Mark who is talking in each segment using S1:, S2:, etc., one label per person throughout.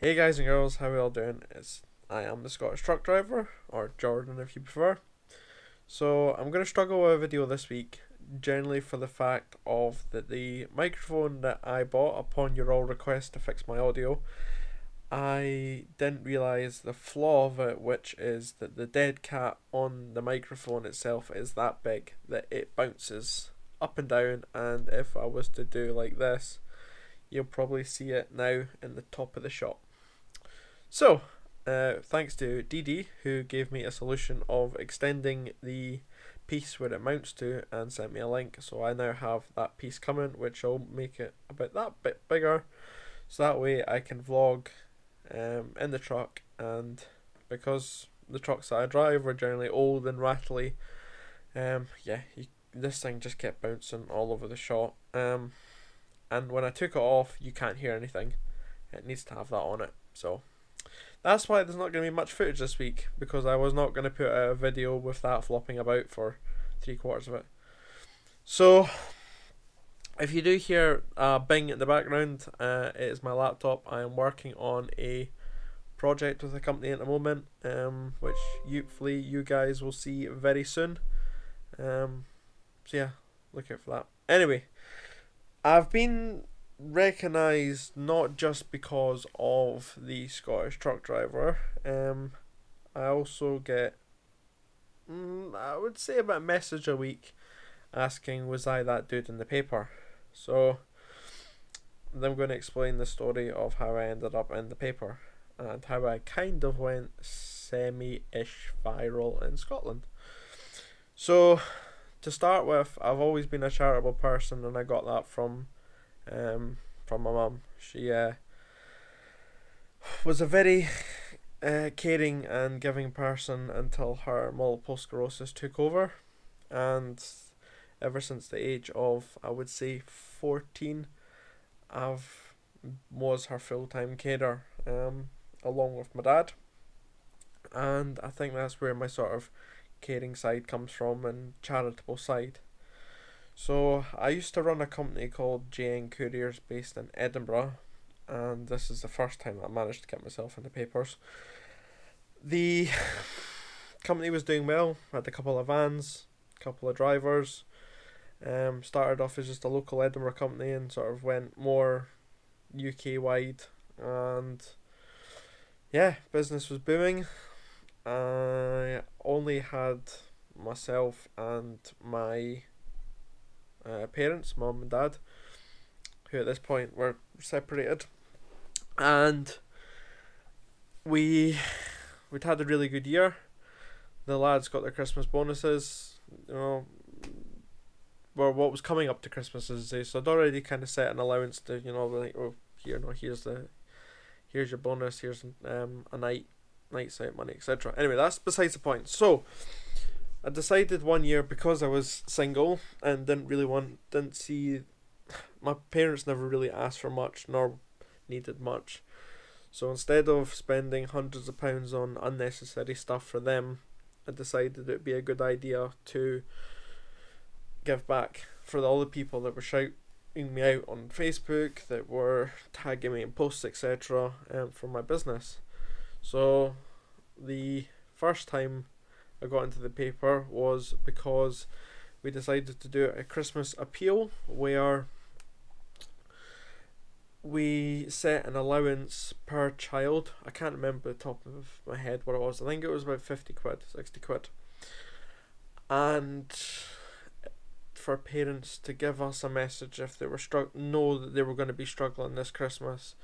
S1: Hey guys and girls, how are we all doing? It's I am the Scottish truck driver, or Jordan if you prefer. So I'm gonna struggle with a video this week, generally for the fact of that the microphone that I bought upon your all request to fix my audio, I didn't realise the flaw of it, which is that the dead cat on the microphone itself is that big that it bounces up and down and if I was to do like this you'll probably see it now in the top of the shot. So, uh, thanks to DD who gave me a solution of extending the piece where it mounts to and sent me a link. So I now have that piece coming, which will make it about that bit bigger. So that way I can vlog um, in the truck and because the trucks that I drive are generally old and rattly, um, yeah, you, this thing just kept bouncing all over the shot. Um, and when I took it off, you can't hear anything. It needs to have that on it. So that's why there's not going to be much footage this week because I was not going to put a video with that flopping about for three quarters of it. So if you do hear a bing in the background, uh, it is my laptop. I am working on a project with a company at the moment, um, which hopefully you guys will see very soon. Um, so yeah, look out for that. Anyway, I've been recognised not just because of the Scottish truck driver. Um, I also get, mm, I would say about a message a week asking was I that dude in the paper. So I'm going to explain the story of how I ended up in the paper and how I kind of went semi-ish viral in Scotland. So to start with, I've always been a charitable person, and I got that from um, from my mum. She uh, was a very uh, caring and giving person until her multiple sclerosis took over, and ever since the age of I would say fourteen, I've was her full time carer, um, along with my dad, and I think that's where my sort of caring side comes from and charitable side. So I used to run a company called JN Couriers based in Edinburgh, and this is the first time I managed to get myself in the papers. The company was doing well. had a couple of vans, a couple of drivers. Um, started off as just a local Edinburgh company and sort of went more UK wide, and yeah, business was booming. I only had myself and my uh, parents, mum and dad, who at this point were separated, and we we'd had a really good year. The lads got their Christmas bonuses, you know. Well, what was coming up to Christmas is they so I'd already kind of set an allowance to you know like oh here no here's the here's your bonus here's um a night nights out money etc. Anyway, that's besides the point. So I decided one year because I was single and didn't really want, didn't see, my parents never really asked for much nor needed much. So instead of spending hundreds of pounds on unnecessary stuff for them, I decided it'd be a good idea to give back for all the people that were shouting me out on Facebook, that were tagging me in posts, etc., um, for my business. So the first time I got into the paper was because we decided to do a Christmas appeal where we set an allowance per child. I can't remember the top of my head what it was. I think it was about 50 quid, 60 quid. And for parents to give us a message if they were struck know that they were going to be struggling this Christmas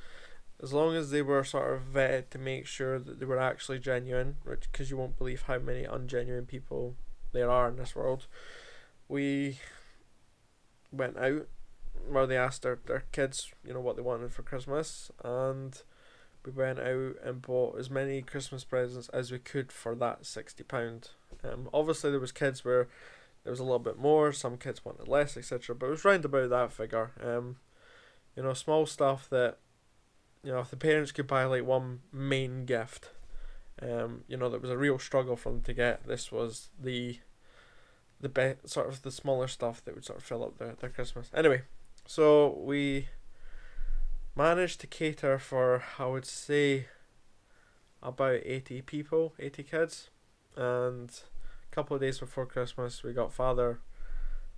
S1: as long as they were sort of vetted to make sure that they were actually genuine, which because you won't believe how many ungenuine people there are in this world. We went out where they asked their, their kids, you know, what they wanted for Christmas, and we went out and bought as many Christmas presents as we could for that sixty pound. Um, obviously there was kids where there was a little bit more, some kids wanted less, etc. But it was round about that figure. Um, you know, small stuff that you know, if the parents could buy like one main gift, um, you know, that was a real struggle for them to get. This was the the be- sort of the smaller stuff that would sort of fill up their, their Christmas. Anyway, so we managed to cater for I would say about 80 people, 80 kids, and a couple of days before Christmas we got Father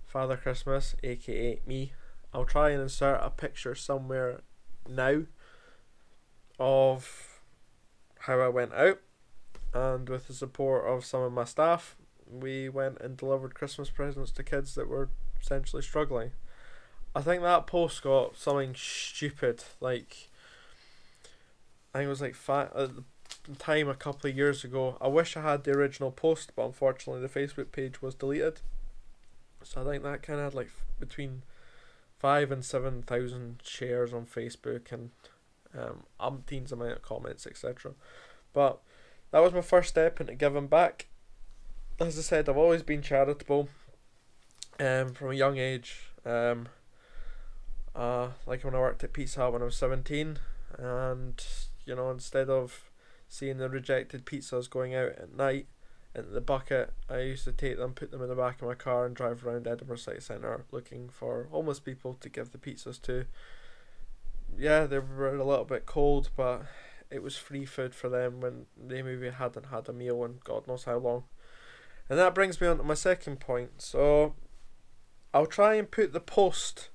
S1: Father Christmas, aka me. I'll try and insert a picture somewhere now of how I went out, and with the support of some of my staff, we went and delivered Christmas presents to kids that were essentially struggling. I think that post got something stupid like I think it was like five at the time a couple of years ago. I wish I had the original post, but unfortunately the Facebook page was deleted. So I think that kind of had like between five and seven thousand shares on Facebook and um, umpteens amount of comments, etc. But that was my first step into giving back. As I said, I've always been charitable. Um, from a young age. Um, uh, like when I worked at Pizza Hut when I was seventeen, and you know instead of seeing the rejected pizzas going out at night in the bucket, I used to take them, put them in the back of my car, and drive around Edinburgh City Centre looking for homeless people to give the pizzas to. Yeah, they were a little bit cold, but it was free food for them when they maybe hadn't had a meal in God knows how long. And that brings me on to my second point. So I'll try and put the post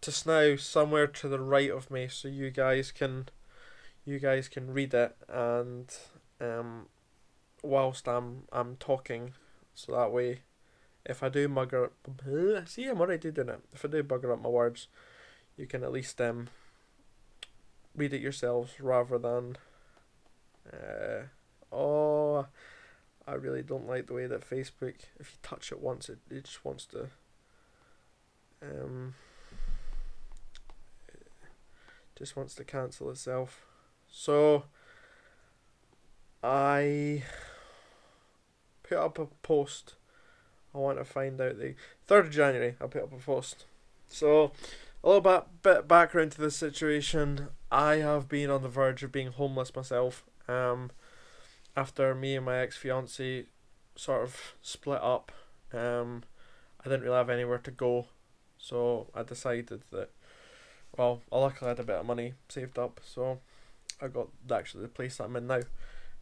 S1: to Snow somewhere to the right of me so you guys can you guys can read it and um whilst I'm I'm talking so that way if I do mugger up see I'm already doing it. If I do bugger up my words you can at least um read it yourselves rather than uh, oh I really don't like the way that Facebook if you touch it once it, it just wants to um just wants to cancel itself. So I put up a post. I want to find out the 3rd of January I put up a post. So a little bit bit background to this situation I have been on the verge of being homeless myself. Um, after me and my ex fiance sort of split up, um, I didn't really have anywhere to go, so I decided that. Well, I luckily had a bit of money saved up, so I got actually the place that I'm in now,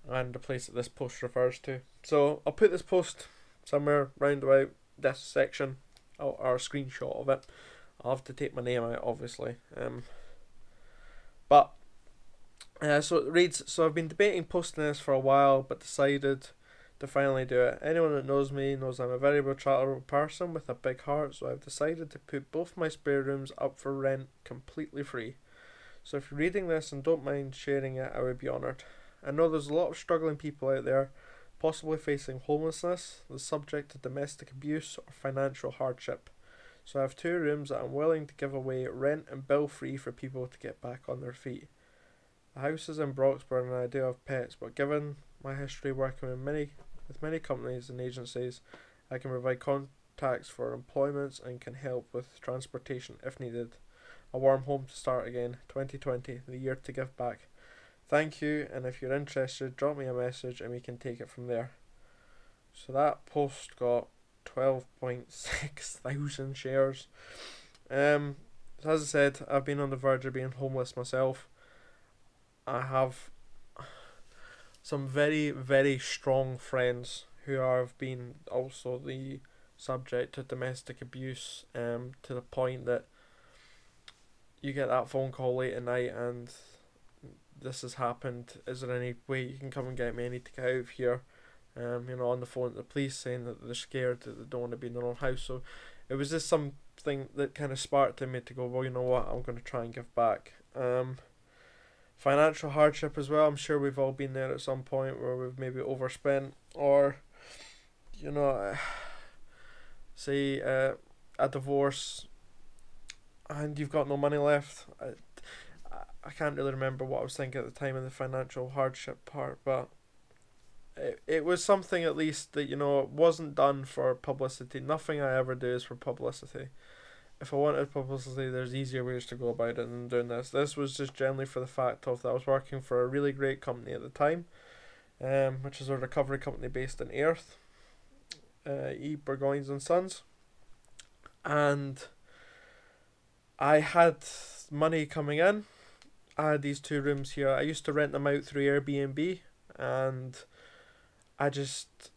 S1: and the place that this post refers to. So I'll put this post somewhere round about this section, or, or a screenshot of it. I'll have to take my name out, obviously. Um, but uh, so it reads. So I've been debating posting this for a while, but decided to finally do it. Anyone that knows me knows I'm a very charitable person with a big heart, so I've decided to put both my spare rooms up for rent completely free. So if you're reading this and don't mind sharing it, I would be honoured. I know there's a lot of struggling people out there, possibly facing homelessness, the subject of domestic abuse, or financial hardship. So I have two rooms that I'm willing to give away rent and bill free for people to get back on their feet. The house is in Broxburn and I do have pets, but given my history working with many with many companies and agencies, I can provide contacts for employments and can help with transportation if needed. A warm home to start again, 2020, the year to give back. Thank you, and if you're interested, drop me a message and we can take it from there. So that post got 12.6 thousand shares. Um, as I said, I've been on the verge of being homeless myself. I have some very, very strong friends who have been also the subject to domestic abuse um, to the point that you get that phone call late at night and this has happened. Is there any way you can come and get me? I need to get out of here um, you know, on the phone to the police saying that they're scared that they don't want to be in their own house. So it was just something that kind of sparked in me to go, well, you know what, I'm going to try and give back. Um, financial hardship as well. I'm sure we've all been there at some point where we've maybe overspent or, you know, say uh, a divorce and you've got no money left. I, I can't really remember what I was thinking at the time in the financial hardship part, but it, it was something at least that you know wasn't done for publicity. Nothing I ever do is for publicity. If I wanted publicity, there's easier ways to go about it than doing this. This was just generally for the fact of that I was working for a really great company at the time, um, which is a recovery company based in Earth, uh, E. Burgoynes and Sons, and I had money coming in, I had these two rooms here. I used to rent them out through Airbnb, and I just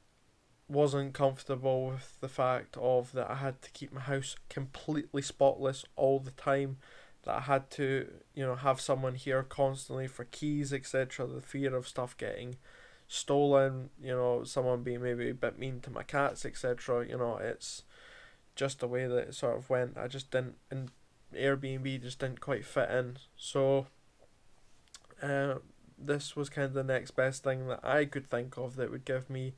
S1: wasn't comfortable with the fact of that I had to keep my house completely spotless all the time. That I had to, you know, have someone here constantly for keys, etc. The fear of stuff getting stolen, you know, someone being maybe a bit mean to my cats, etc. You know, it's just the way that it sort of went. I just didn't, and Airbnb just didn't quite fit in. So, uh, this was kind of the next best thing that I could think of that would give me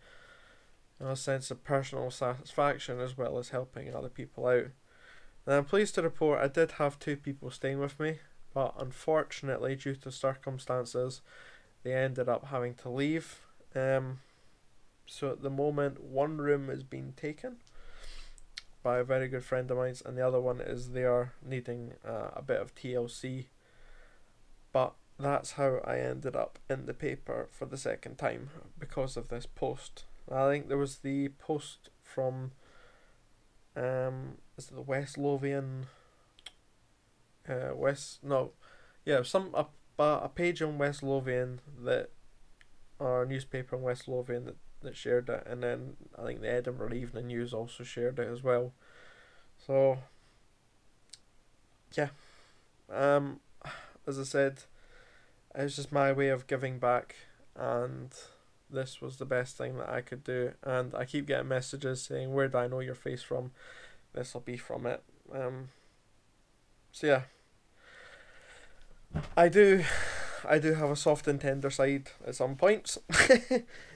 S1: a sense of personal satisfaction as well as helping other people out. And I'm pleased to report I did have two people staying with me, but unfortunately, due to circumstances, they ended up having to leave. Um, so at the moment, one room is being taken by a very good friend of mine, and the other one is there needing uh, a bit of TLC. But that's how I ended up in the paper for the second time because of this post. I think there was the post from um is it the West Lothian uh West no yeah some a, a page on West Lothian that a newspaper in West Lothian that, that shared it and then I think the Edinburgh Evening News also shared it as well. So yeah. Um as I said it was just my way of giving back and this was the best thing that I could do. And I keep getting messages saying where do I know your face from? This will be from it. Um so yeah. I do I do have a soft and tender side at some points.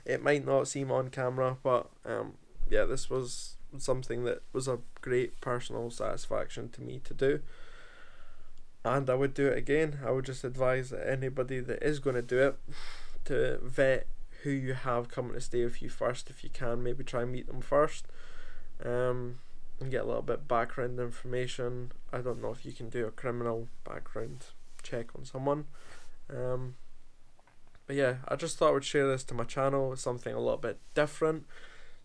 S1: It might not seem on camera but um yeah this was something that was a great personal satisfaction to me to do and I would do it again. I would just advise anybody that is going to do it to vet who you have coming to stay with you first if you can. Maybe try and meet them first, um, and get a little bit background information. I don't know if you can do a criminal background check on someone. Um, but yeah, I just thought I would share this to my channel. Something a little bit different,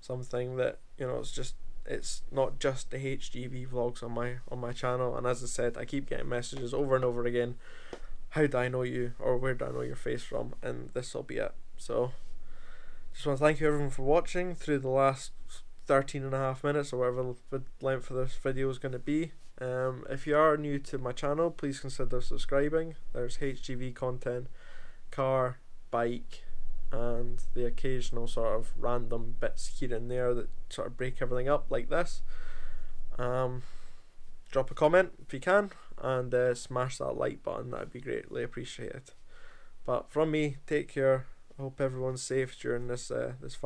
S1: something that you know it's just it's not just the HGV vlogs on my on my channel and as I said I keep getting messages over and over again how do I know you? or where do I know your face from? and this will be it. So just want to thank you everyone for watching through the last 13 and a half minutes or whatever the length of this video is going to be. Um, if you are new to my channel please consider subscribing. There's HGV content car bike and the occasional sort of random bits here and there that sort of break everything up like this. Um, drop a comment if you can and uh, smash that like button, that'd be greatly appreciated. But from me, take care. I hope everyone's safe during this uh, this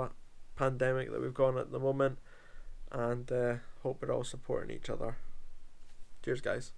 S1: pandemic that we've gone at the moment, and uh, hope we're all supporting each other. Cheers, guys.